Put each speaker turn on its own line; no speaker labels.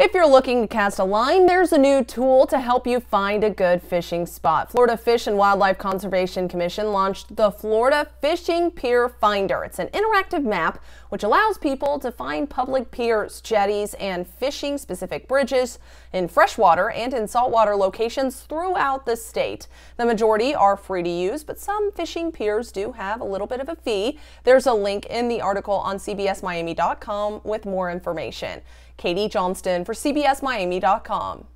If you're looking to cast a line, there's a new tool to help you find a good fishing spot. Florida Fish and Wildlife Conservation Commission launched the Florida Fishing Pier Finder. It's an interactive map which allows people to find public piers, jetties, and fishing specific bridges in freshwater and in saltwater locations throughout the state. The majority are free to use, but some fishing piers do have a little bit of a fee. There's a link in the article on CBSMiami.com with more information. Katie Johnston for CBSMiami.com.